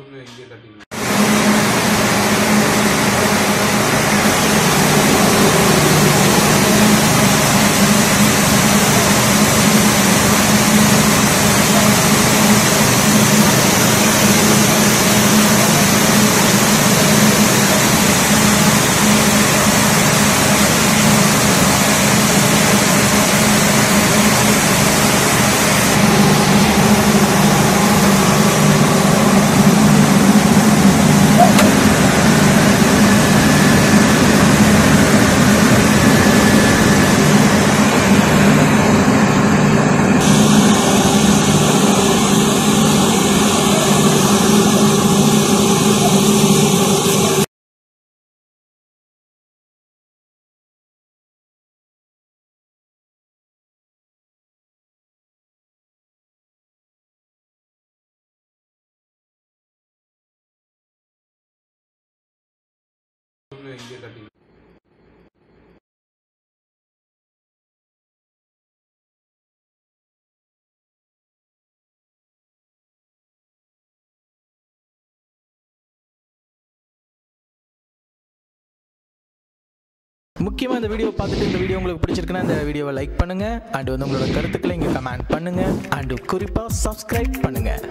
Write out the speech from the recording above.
India का team இங்கே முக்கியமாக இந்த வீடியோ பார்த்துட்டு இந்த வீடியோ உங்களுக்கு பிடிச்சிருக்குன்னா இந்த வீடியோவை லைக் பண்ணுங்கள் அண்ட் வந்து உங்களோட கருத்துக்களை இங்கே கமெண்ட் பண்ணுங்கள் அண்ட் குறிப்பாக சப்ஸ்கிரைப் பண்ணுங்கள்